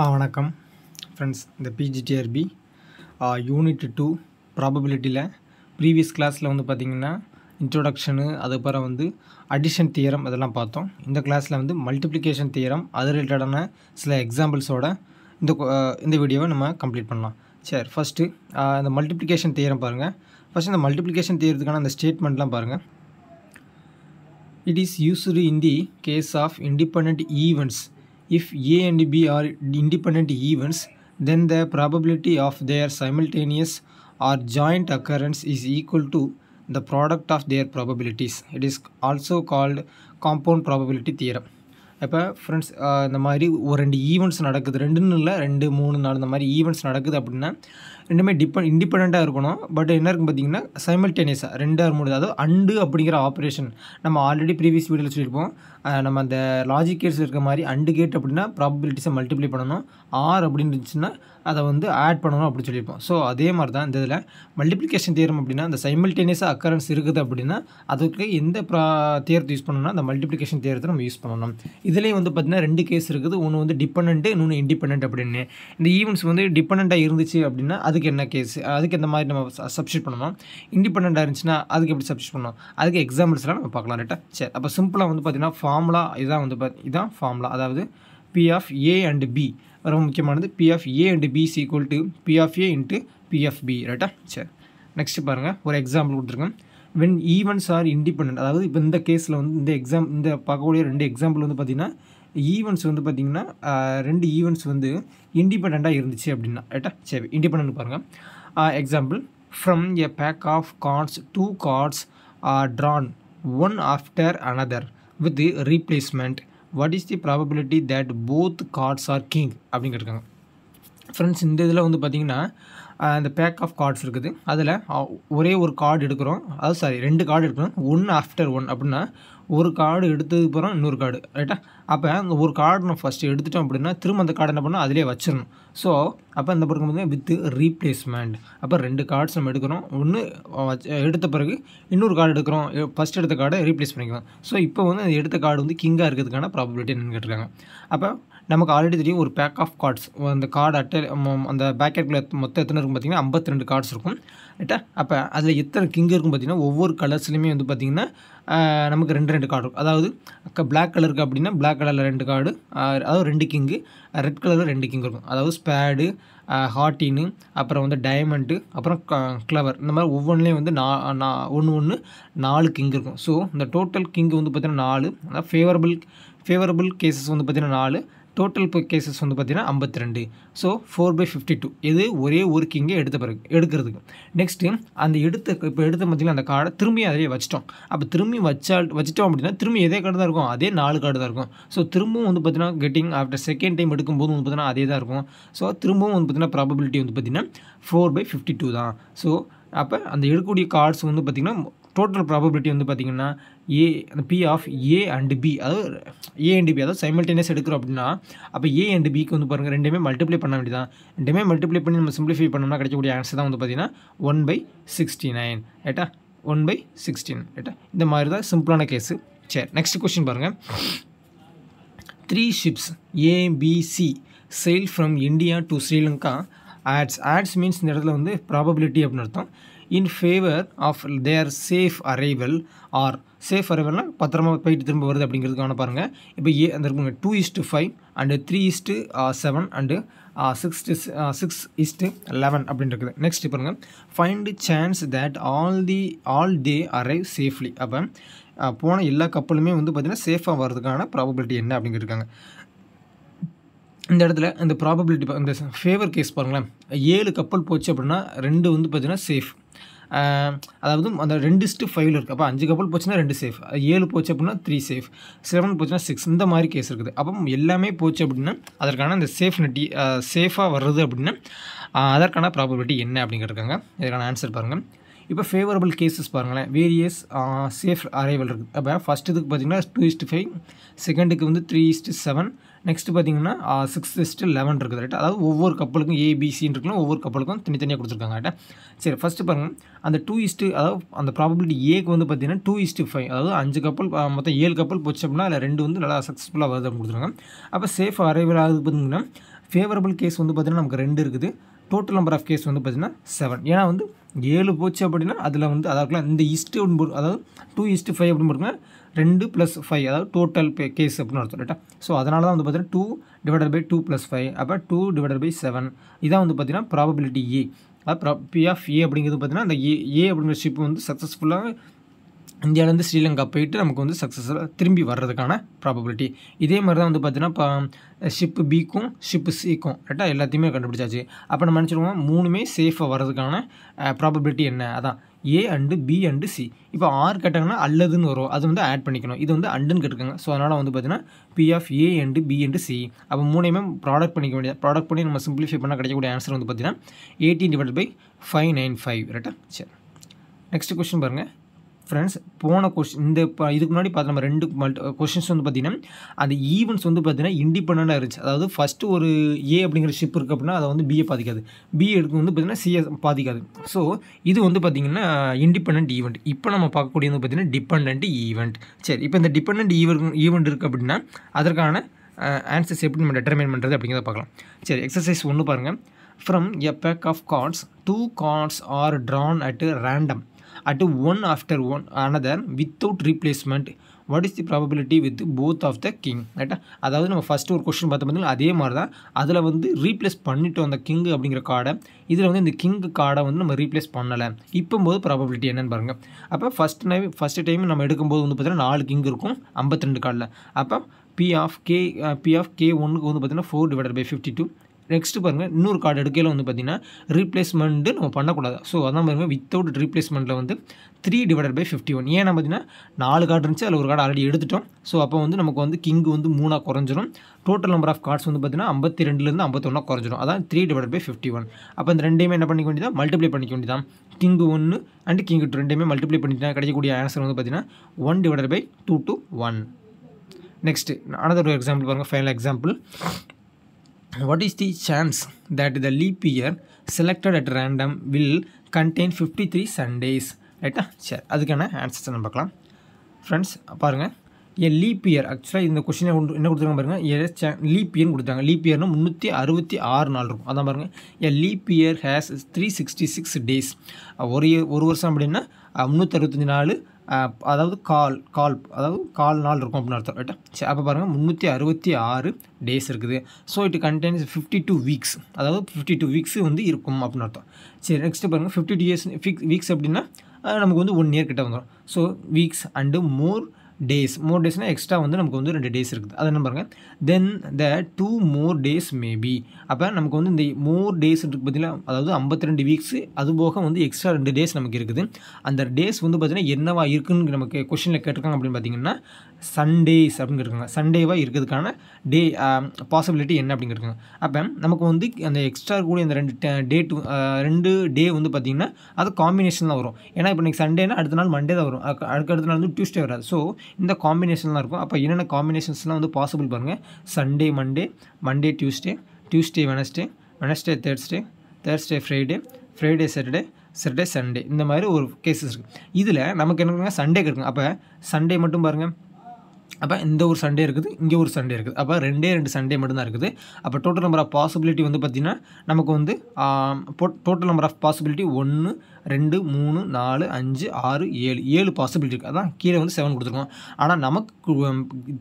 ஆ வணக்கம். ஃப்ரெண்ட்ஸ் இந்த PGTRB unit two ப்ராபபிலிட்டியில் ப்ரீவியஸ் கிளாஸில் வந்து பார்த்திங்கன்னா இன்ட்ரோடக்ஷனு அதுக்கப்புறம் வந்து அடிஷன் தியரம் அதெல்லாம் பார்த்தோம். இந்த கிளாஸில் வந்து மல்டிப்ளிகேஷன் தியரம் அது ரிலேட்டடான சில எக்ஸாம்பிள்ஸோட இந்த இந்த வீடியோவை நம்ம கம்ப்ளீட் பண்ணலாம். சரி ஃபஸ்ட்டு இந்த மல்டிப்ளிகேஷன் தியரம் பாருங்கள் ஃபஸ்ட் இந்த மல்டிப்ளிகேஷன் தியரத்துக்கான அந்த ஸ்டேட்மெண்ட்லாம் பாருங்கள் it is used in the case of independent events If A and B are independent events, then the probability of their simultaneous or joint occurrence is equal to the product of their probabilities. It is also called compound probability theorem. இப்போ friends இந்த மாதிரி ஒரு ரெண்டு events நடக்குது ரெண்டுன்னு இல்லை ரெண்டு மூணு நாலு இந்த மாதிரி ஈவெண்ட்ஸ் நடக்குது அப்படின்னா ரெண்டுமே டிபெண்ட் இண்டிபெண்ட்டாக இருக்கணும். பட் என்ன இருக்கும் பார்த்தீங்கன்னா சைமல்டேனியஸாக ரெண்டு ஆர் மூணு அதாவது அண்டு அப்படிங்கிற ஆப்ரேஷன் நம்ம ஆல்ரெடி ப்ரீவியஸ் வீடியோவில் சொல்லியிருப்போம். நம்ம அந்த லாஜிக் கேட்ஸ் இருக்க மாதிரி அண்டு கேட் அப்படின்னா ப்ராபபிலிட்டிஸை மல்டிப்ளை பண்ணணும். ஆர் அப்படின்னு இருந்துச்சுன்னா அதை வந்து ஆட் பண்ணணும் அப்படின்னு சொல்லியிருப்போம். ஸோ அதே மாதிரி தான் இந்த இதில். மல்டிப்ளிகேஷன் தேரம் அப்படின்னா அந்த சைமல்டேனியஸாக அக்கரன்ஸ் இருக்குது அப்படின்னா அதுக்கு எந்த ப்ரா தேரத்தை யூஸ் பண்ணணும்னா அந்த மல்டிப்ளிகேஷன் தேரத்தை நம்ம யூஸ் பண்ணணும். இதுலேயும் வந்து பார்த்திங்கன்னா ரெண்டு கேஸ் இருக்குது. ஒன்று வந்து டிபெண்ட்டு இன்னொன்று இண்டிபெண்ட் அப்படின்னு. இந்த ஈவெண்ட்ஸ் வந்து டிபெண்ட்டாக இருந்துச்சு அப்படின்னா அதுக்கு என்ன கேஸ் அதுக்கு எந்த மாதிரி நம்ம சப்ஸ்டியூட் பண்ணணும்? இண்டிபெண்ட்டாக இருந்துச்சுன்னா அதுக்கு எப்படி சப்ஸ்டியூட் பண்ணணும்? அதுக்கு எக்ஸாம்பிள்ஸ்லாம் நம்ம பார்க்கலாம் ரைட்டா சரி அப்போ சிம்பிளாக வந்து பார்த்திங்கன்னா ஃபார்முலா இதான் வந்து பார்த்து இதான் ஃபார்முலா அதாவது P of A and B ரொம்ப முக்கியமானது P of A and B is equal to P of A into P of B ரைட்டா சரி. நெக்ஸ்ட் பாருங்கள் ஒரு எக்ஸாம்பிள் கொடுத்துருக்கேன். வென் ஈவன்ஸ் ஆர் இண்டிபெண்ட் அதாவது இப்போ இந்த கேஸில் வந்து இந்த எக்ஸாம் இந்த பார்க்கக்கூடிய ரெண்டு எக்ஸாம்பிள் வந்து பார்த்திங்கன்னா ஈவெண்ட்ஸ் வந்து பார்த்திங்கன்னா ரெண்டு ஈவெண்ட்ஸ் வந்து இண்டிபெண்ட்டாக இருந்துச்சு அப்படின்னா ரைட்டா சரி இண்டிபெண்ட் பாருங்கள் example from a pack of cards two cards are drawn one after another with replacement what is the probability that both cards are king அப்படின்னு கேட்டிருக்காங்க. ஃப்ரெண்ட்ஸ் இந்த இதில் வந்து பார்த்திங்கன்னா அந்த பேக் ஆஃப் கார்ட்ஸ் இருக்குது. அதில் ஒரே ஒரு கார்டு எடுக்கிறோம். அது சாரி ரெண்டு கார்டு எடுக்கிறோம். ஒன் ஆஃப்டர் ஒன் அப்படின்னா ஒரு கார்டு எடுத்ததுக்கு அப்புறம் இன்னொரு கார்டு ரைட்டா அப்போ அந்த ஒரு கார்டு நம்ம ஃபஸ்ட்டு எடுத்துட்டோம் அப்படின்னா திரும்ப அந்த கார்டு என்ன பண்ணால் அதிலே வச்சிடணும். ஸோ அப்போ இந்த பக்கம் பார்த்தீங்கன்னா வித் ரீப்ளேஸ்மெண்ட் அப்போ ரெண்டு கார்ட்ஸ் நம்ம எடுக்கிறோம். ஒன்று எடுத்த பிறகு இன்னொரு கார்டு எடுக்கிறோம். ஃபஸ்ட் எடுத்த கார்டை ரீப்ளேஸ் பண்ணிக்கலாம் ஸோ இப்போ வந்து அந்த எடுத்த கார்டு வந்து கிங்காக இருக்கிறதுக்கான ப்ராபபிலிட்டி என்னன்னு கேட்டிருக்காங்க. அப்போ நமக்கு ஆல்ரெடி தெரியும் ஒரு பேக் ஆஃப் கார்ட்ஸ் அந்த கார்டு அட்டை அந்த பேக்கெட்டில் மொத்தம் எத்தனை இருக்கும் பார்த்தீங்கன்னா ஐம்பத்தி ரெண்டு கார்ட்ஸ் இருக்கும். ரைட்டா அப்போ அதில் எத்தனை கிங் இருக்கும் பார்த்தீங்கன்னா ஒவ்வொரு கலர்ஸ்லையுமே வந்து பார்த்தீங்கன்னா நமக்கு ரெண்டு ரெண்டு கார்டு இருக்கும். அதாவது பிளாக் கலருக்கு அப்படின்னா பிளாக் கலரில் ரெண்டு கார்டு அதாவது ரெண்டு கிங்கு ரெட் கலரில் ரெண்டு கிங் இருக்கும். அதாவது ஸ்பேடு ஹார்டின்னு அப்புறம் வந்து டைமண்டு அப்புறம் கிளவர் இந்த மாதிரி ஒவ்வொன்றுலேயும் வந்து நா நா ஒன்று ஒன்று நாலு கிங் இருக்கும். ஸோ இந்த டோட்டல் கிங் வந்து பார்த்தீங்கன்னா நாலு. அதாவது ஃபேவரபிள் ஃபேவரபிள் கேசஸ் வந்து பார்த்திங்கன்னா நாலு. டோட்டல் கேசஸ் வந்து பார்த்தீங்கன்னா ஐம்பத்தி ரெண்டு so four by fifty two இது ஒரே ஒரு இங்கே எடுத்த பிறகு எடுக்கிறதுக்கு. நெக்ஸ்ட்டு அந்த எடுத்த இப்போ எடுத்த பார்த்திங்கன்னா அந்த கார்டை திரும்பி அதிலே வச்சிட்டோம். அப்போ திரும்பி வச்சா வச்சிட்டோம் அப்படின்னா திரும்பி எதே கார்டு தான் இருக்கும். அதே நாலு கார்டு தான் இருக்கும். ஸோ திரும்பவும் வந்து பார்த்தீங்கன்னா கெட்டிங் ஆஃப்டர் செகண்ட் டைம் எடுக்கும்போது வந்து பார்த்திங்கன்னா அதே தான் இருக்கும். ஸோ திரும்பவும் வந்து பார்த்திங்கன்னா ப்ராபபிலிட்டி வந்து பார்த்தீங்கன்னா ஃபோர் பை ஃபிஃப்டி டூ தான். ஸோ அப்போ அந்த எடுக்கக்கூடிய கார்ட்ஸ் வந்து பார்த்திங்கன்னா டோட்டல் ப்ராபபிலிட்டி வந்து பார்த்திங்கன்னா ஏ அந்த B of A and B அதாவது ஏ அண்ட் பி அதாவது சைமல்டேனியஸ் எடுக்கிறோம் அப்படின்னா அப்போ ஏ அண்ட் பிக்கு வந்து பாருங்கள் ரெண்டுமே மல்டிப்ளை பண்ண வேண்டியதான் ரெண்டுமே மல்டிப்ளை பண்ணி நம்ம சிம்பிளிஃபை பண்ணோம்னா கிடைக்கக்கூடிய ஆன்சர் தான் வந்து பார்த்திங்கன்னா ஒன் பை சிக்ஸ்டி நைன் ரைட்டா ஒன் பை சிக்ஸ்டீன் ரைட்டா இந்த மாதிரி தான் சிம்பிளான கேஸு சரி நெக்ஸ்ட் கொஸ்டின் பாருங்கள் three ships ABC sail from India to Sri Lanka odds odds means இந்த இடத்துல வந்து ப்ராபபிலிட்டி அப்படின்னு அர்த்தம். In favour of their safe arrival or safe அரைவல்னால் பத்திரமா போயிட்டு திரும்ப வருது அப்படிங்கிறதுக்கான பாருங்கள் இப்போ ஏ அந்த இருக்குங்க two is to five and three is to seven and six six is to eleven அப்படின்னு இருக்குது. நெக்ஸ்ட் பாருங்கள் find chance that all the all they arrive safely அப்போ போன எல்லா கப்பலுமே வந்து பார்த்திங்கன்னா சேஃபாக வர்றதுக்கான ப்ராபபிலிட்டி என்ன அப்படிங்கிருக்காங்க இந்த இடத்துல இந்த ப்ராபபிலிட்டி இந்த ஃபேவர் கேஸ் பாருங்களேன். ஏழு கப்பல் போச்சு அப்படின்னா ரெண்டு வந்து பார்த்தீங்கன்னா சேஃப் அதாவது அந்த ரெண்டு இஸ்ட்டு ஃபைவ்ல இருக்குது அப்போ அஞ்சு கப்பல் போச்சுன்னா ரெண்டு சேஃப் ஏழு போச்சு அப்படின்னா த்ரீ சேஃப் செவன் போச்சுன்னா சிக்ஸ் இந்த மாதிரி கேஸ் இருக்குது. அப்போ எல்லாமே போச்சு அப்படின்னா அதற்கான இந்த சேஃப் நெட்டி சேஃபாக வர்றது அப்படின்னா அதற்கான ப்ராபபிலிட்டி என்ன அப்படிங்கிறதுக்காங்க. இதற்கான ஆன்சர் பாருங்கள் இப்போ ஃபேவரபிள் கேசஸ் பாருங்களேன். வேரியஸ் சேஃப் அரைவல் இருக்குது அப்போ ஃபஸ்ட் இதுக்கு பார்த்தீங்கன்னா டூ இஸ்ட்டு ஃபைவ் செகண்டுக்கு வந்து three is to seven next பார்த்தீங்கன்னா சிக்ஸ் இஸ்ட்டு லெவன் இருக்குது ரைட் அதாவது ஒவ்வொரு கப்பலுக்கும் ஏபிசின்னு இருக்கலாம். ஒவ்வொரு கப்பலுக்கும் தனித்தனியாக கொடுத்துருக்காங்க ரைட்டா சரி ஃபஸ்ட்டு பாருங்கள் அந்த டூ இஸ்ட்டு அதாவது அந்த ப்ராபபிலிட்டி ஏக்கு வந்து பார்த்திங்கன்னா டூ இஸ்ட்டு ஃபைவ் அதாவது அஞ்சு கப்பல் மொத்தம் ஏழு கப்பல் போச்சு அப்படின்னா அதில் ரெண்டு வந்து நல்லா சக்ஸஸ்ஃபுல்லாக வருது அப்படின்னு கொடுத்துருக்காங்க. அப்போ சேஃப் அரைவல் ஆகுது பார்த்தீங்கன்னா ஃபேவரபிள் கேஸ் வந்து பார்த்திங்கன்னா நமக்கு ரெண்டு இருக்குது. டோட்டல் நம்பர் ஆஃப் கேஸ் வந்து பார்த்திங்கன்னா செவன் ஏன்னா வந்து ஏழு போச்சு அப்படின்னா அதில் வந்து அதாவது இந்த இஸ்ட்டு அதாவது டூ இஸ்ட்டு ஃபைவ் அப்படின்னு பார்த்தீங்கன்னா ரெண்டு ப்ளஸ் ஃபைவ் அதாவது டோட்டல் பே கேஸ் அப்படின்னு அர்த்தம் ரைட்டா ஸோ அதனால தான் வந்து பார்த்தீங்கன்னா two divided by two plus five அப்போ டூ டிவைடட் பை செவன் இதான் வந்து பார்த்தீங்கன்னா ப்ராபபிலிட்டி ஏ அதாவது பி ஆஃப் ஏ அப்படிங்கிறது பார்த்தீங்கன்னா அந்த ஏ ஏ அப்படிங்கிற ஷிப் வந்து சக்ஸஸ்ஃபுல்லாக இந்தியாவிலேருந்து ஸ்ரீலங்கா போயிட்டு நமக்கு வந்து சக்ஸஸ்ஃபுல்லாக திரும்பி வர்றதுக்கான ப்ராபபிலிட்டி இதே மாதிரி தான் வந்து பார்த்தீங்கன்னா இப்போ ஷிப்பு பிக்கும் ஷிப்பு சிக்கும் கரெக்டாக எல்லாத்தையுமே கண்டுபிடிச்சாச்சு. அப்போ நம்ம நினச்சிருவோம் மூணுமே சேஃபாக வர்றதுக்கான ப்ராபபிலிட்டி என்ன? அதான் A and B and C இப்போ ஆர் கேட்டாங்கன்னா அல்லதுன்னு வரும். அது வந்து ஆட் பண்ணிக்கணும். இது வந்து அண்டுன்னு கேட்டுக்கோங்க ஸோ அதனால் வந்து பார்த்தீங்கன்னா P of A and B and C அப்போ மூணையுமே ப்ராடக்ட் பண்ணிக்க வேண்டியது ப்ராடக்ட் பண்ணி நம்ம சிம்பிளிஃபை பண்ணால் கிடைக்கக்கூடிய ஆன்சர் வந்து பார்த்தீங்கன்னா eighteen divide by five nine five ரைட்டா சரி. நெக்ஸ்ட் கொஸ்டின் பாருங்கள் ஃப்ரெண்ட்ஸ் போன கொஷின் இந்த இப்போ இதுக்கு முன்னாடி பார்த்து நம்ம ரெண்டு மல்டி கொஷின்ஸ் வந்து பார்த்திங்கன்னா அந்த ஈவெண்ட்ஸ் வந்து பார்த்திங்கன்னா இண்டிபெண்ட்டாக இருந்துச்சு. அதாவது ஃபஸ்ட்டு ஒரு ஏ அப்படிங்கிற ஷிப் இருக்குது அப்படின்னா அதை வந்து பிஏ பாதிக்காது. பி எடுக்கும் வந்து பார்த்திங்கன்னா சிஏ பாதிக்காது. ஸோ இது வந்து பார்த்திங்கன்னா இண்டிபெண்ட் ஈவெண்ட் இப்போ நம்ம பார்க்கக்கூடியது வந்து பார்த்திங்கன்னா டிபெண்ட் ஈவெண்ட் சரி இப்போ இந்த டிபெண்ட் ஈவெண்ட் ஈவெண்ட் இருக்குது அப்படின்னா அதற்கான ஆன்சர்ஸ் எப்படி நம்ம டெட்டர்மைன் பண்ணுறது அப்படிங்கிறத பார்க்கலாம். சரி எக்ஸசைஸ் ஒன்று பாருங்கள் from a pack of cards two cards are drawn at random at one after one another without replacement. What is the probability with both of the king ரைட்டா அதாவது நம்ம ஃபஸ்ட்டு ஒரு கொஸ்டின் பார்த்த பார்த்தீங்கன்னா அதே மாதிரி தான் அதில் வந்து ரீப்ளேஸ் பண்ணிட்டோம் அந்த கிங் அப்படிங்கிற கார்டை இதில் வந்து இந்த கிங் கார்டை வந்து நம்ம ரீப்ளேஸ் பண்ணலை. இப்போ போது ப்ராபபிலிட்டி என்னன்னு பாருங்கள் அப்போ ஃபஸ்ட் டைம் ஃபஸ்ட்டு டைம் நம்ம எடுக்கும்போது வந்து பார்த்தீங்கன்னா நாலு கிங் இருக்கும் ஐம்பத்தி ரெண்டு கார்டில் அப்போ P of K P of K ஒன்றுக்கு வந்து பார்த்தீங்கன்னா four divided by fifty two next பாருங்கள் இன்னொரு கார்டு எடுக்கையில் வந்து பார்த்திங்கன்னா ரீப்ளேஸ்மெண்ட்டு நம்ம பண்ணக்கூடாது. ஸோ அதான் பாருங்கள் வித்தவுட் ரீப்ளேஸ்மெண்ட்டில் வந்து three divided by fifty one ஏன்னா பார்த்தீங்கன்னா நாலு கார்டு இருந்துச்சு அதில் ஒரு கார்டு ஆல்ரெடி எடுத்துட்டோம். ஸோ அப்போ வந்து நமக்கு வந்து கிங்கு வந்து மூணாக குறைஞ்சிரும். டோட்டல் நம்பர் ஆஃப் கார்ட்ஸ் வந்து பார்த்திங்கன்னா ஐம்பத்தி ரெண்டுலேருந்து ஐம்பத்தொன்னா குறைஞ்சிரும். அதான் three divide by fifty one அப்போ இந்த ரெண்டையுமே என்ன பண்ணிக்க வேண்டியதான் மல்டிப்ளை பண்ணிக்க வேண்டியதான் கிங்கு ஒன்று அண்ட் கிங் டூ ரெண்டையுமே மல்டிப்ளை பண்ணிட்டா கிடைக்கக்கூடிய ஆன்சர் வந்து பார்த்திங்கன்னா one divide by two two one next another ஒரு எக்ஸாம்பிள் பாருங்கள் final example what is the chance that the leap year selected at random will contain 53 sundays? ரைட்டா சரி அதுக்கான ஆன்சர்ஸ் நம்ம பார்க்கலாம். ஃப்ரெண்ட்ஸ் பாருங்கள் ஏ லீப் இயர் ஆக்சுவலாக இந்த கொஸ்டினை என்ன கொடுத்துருக்காங்க பாருங்கள் ஏ லீப் இயர்னு கொடுத்தாங்க லீப் இயர்னு முந்நூற்றி அறுபத்தி ஆறு நாள் இருக்கும். அதான் பாருங்கள் a leap year has three sixty six days ஒரு ஒரு வருஷம் அப்படின்னா முந்நூற்றி அறுபத்தஞ்சி நாள் அதாவது கால் கால் அதாவது கால் நாள் இருக்கும் அப்படின்னு அர்த்தம் ரைட்டா சரி அப்போ பாருங்கள் முந்நூற்றி அறுபத்தி ஆறு டேஸ் இருக்குது. So it contains fifty two weeks அதாவது ஃபிஃப்டி டூ வீக்ஸ் வந்து இருக்கும் அப்படின்னு அர்த்தம். சரி நெக்ஸ்ட்டு பாருங்கள் fifty two years fix weeks அப்படின்னா நமக்கு வந்து ஒன் இயர் கிட்ட வந்துடும் so weeks and more days more டேஸ்னால் extra வந்து நமக்கு வந்து ரெண்டு டேஸ் இருக்குது. அதை என்ன பாருங்கள் then the two more days maybe அப்போ நமக்கு வந்து இந்த மோர் டேஸ் இருக்குது பார்த்தீங்கன்னா அதாவது ஐம்பத்தி ரெண்டு வீக்ஸு அது போக வந்து எக்ஸ்ட்ரா ரெண்டு டேஸ் நமக்கு இருக்குது. அந்த டேஸ் வந்து பார்த்திங்கன்னா என்னவா இருக்குன்னு நமக்கு கொஷினில் கேட்டிருக்காங்க அப்படின்னு பார்த்தீங்கன்னா சண்டேஸ் அப்படின்னு கேட்டிருக்காங்க. சண்டேவாக இருக்கிறதுக்கான டே பாசிபிலிட்டி என்ன அப்படின்னு கேட்டிருக்காங்க. அப்போ நமக்கு வந்து அந்த எக்ஸ்ட்ரா கூட அந்த ரெண்டு டே டூ ரெண்டு டே வந்து பார்த்திங்கன்னா அது காம்பினேஷன் தான் வரும். ஏன்னா இப்போ இன்றைக்கி சண்டேனா அடுத்த நாள் மண்டே தான் வரும். அதுக்கு அடுத்த நாள் வந்து டியூஸ்டே வராது. ஸோ இந்த காம்பினேஷன்லாம் இருக்கும். அப்போ என்னென்ன காம்பினேஷன்ஸ்லாம் வந்து பாசிபிள் பாருங்கள் Sunday Monday Monday Tuesday Tuesday Wednesday Wednesday Thursday Thursday Friday Friday Saturday Saturday Sunday இந்த மாதிரி ஒரு கேசஸ் இருக்குது இதில் நமக்கு என்னங்க சண்டே கிடைக்கும் அப்போ சண்டே மட்டும் பாருங்கள் அப்போ இந்த ஒரு சண்டே இருக்குது இங்கே ஒரு சண்டே இருக்குது. அப்போ ரெண்டே ரெண்டு சண்டே மட்டும்தான் இருக்குது. அப்போ டோட்டல் நம்பர் ஆஃப் பாசிபிலிட்டி வந்து பார்த்திங்கன்னா நமக்கு வந்து டோட்டல் நம்பர் ஆஃப் பாசிபிலிட்டி ஒன்று ரெண்டு மூணு நாலு அஞ்சு ஆறு ஏழு. ஏழு பாசிபிலிட்டி இருக்குது அதான் கீழே வந்து செவன் கொடுத்துருக்கோம். ஆனால் நமக்கு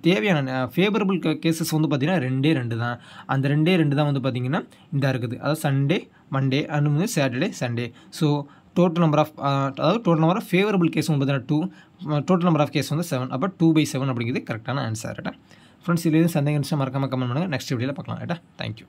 தேவையான ஃபேவரபிள் கேசஸ் வந்து பார்த்திங்கன்னா ரெண்டே ரெண்டு தான். அந்த ரெண்டே ரெண்டு தான் வந்து பார்த்திங்கன்னா இந்த இருக்குது. அதாவது சண்டே மண்டே அண்ட் வந்து Saturday Sunday so total number of அதாவது total number of favourable case வந்து பார்த்தீங்கன்னா two total number of case வந்து செவன் அப்போ டூ பை செவன் அப்படிங்கிறது கரெக்டான ஆன்சர் ரைட்டா ஃப்ரெண்ட்ஸ் இதுலேருந்து சந்தேகம் மறக்காமல் கமெண்ட் பண்ணுங்கள் நெக்ஸ்ட் வீடியோவில் பார்க்கலாம் ரைட்டா தேங்க்யூ